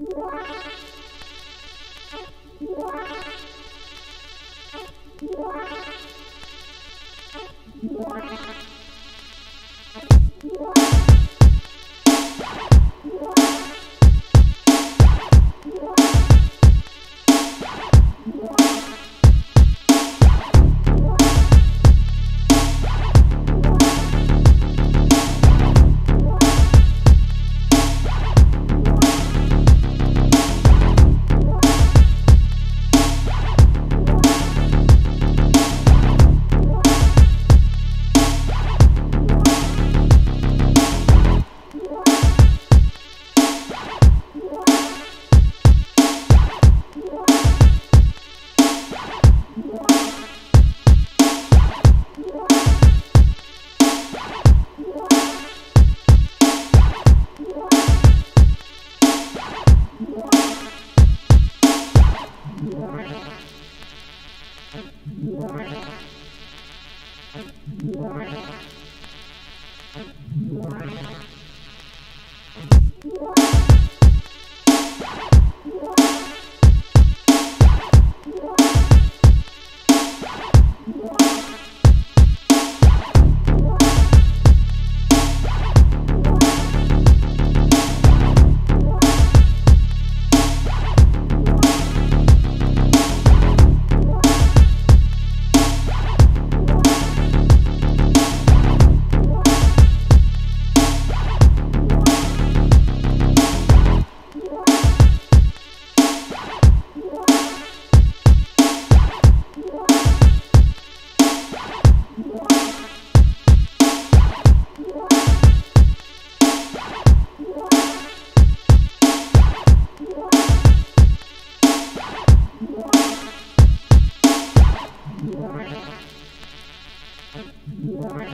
What? What? What?